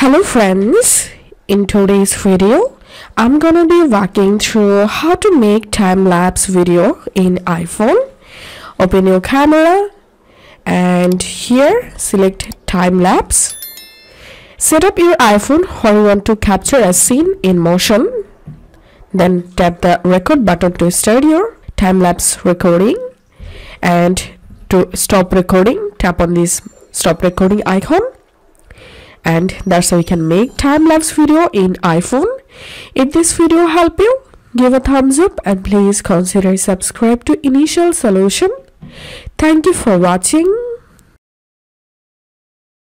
Hello friends, in today's video I'm gonna be walking through how to make time-lapse video in iPhone. Open your camera and here select time-lapse. Set up your iPhone where you want to capture a scene in motion. Then tap the record button to start your time-lapse recording and to stop recording tap on this stop recording icon and that's how you can make time-lapse video in iPhone. If this video helped you, give a thumbs up and please consider subscribe to Initial Solution. Thank you for watching.